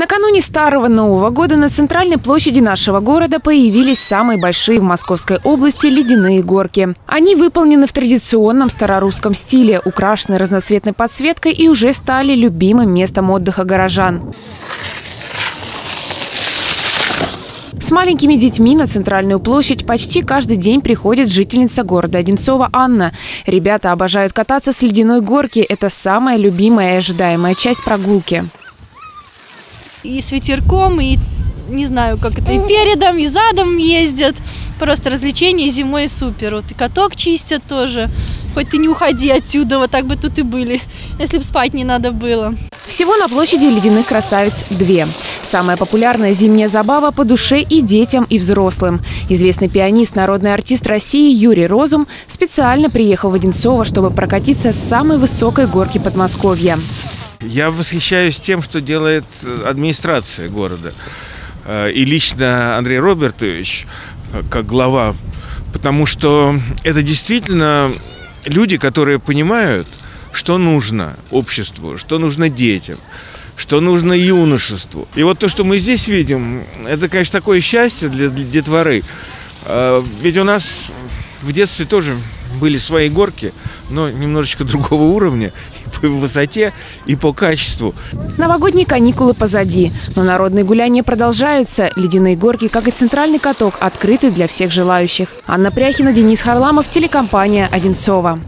Накануне Старого Нового года на центральной площади нашего города появились самые большие в Московской области ледяные горки. Они выполнены в традиционном старорусском стиле, украшены разноцветной подсветкой и уже стали любимым местом отдыха горожан. С маленькими детьми на центральную площадь почти каждый день приходит жительница города Одинцова Анна. Ребята обожают кататься с ледяной горки. Это самая любимая и ожидаемая часть прогулки и с ветерком, и не знаю, как это, и передом, и задом ездят. Просто развлечения зимой супер. Вот и каток чистят тоже. Хоть ты не уходи отсюда, вот так бы тут и были, если бы спать не надо было. Всего на площади ледяных красавиц две. Самая популярная зимняя забава по душе и детям, и взрослым. Известный пианист, народный артист России Юрий Розум специально приехал в Одинцово, чтобы прокатиться с самой высокой горки Подмосковья. Я восхищаюсь тем, что делает э, администрация города. Э, и лично Андрей Робертович, э, как глава, потому что это действительно люди, которые понимают, что нужно обществу, что нужно детям, что нужно юношеству. И вот то, что мы здесь видим, это, конечно, такое счастье для детворы. Ведь у нас в детстве тоже были свои горки, но немножечко другого уровня и по высоте, и по качеству. Новогодние каникулы позади, но народные гуляния продолжаются. Ледяные горки, как и центральный каток, открыты для всех желающих. Анна Пряхина, Денис Харламов, телекомпания «Одинцова».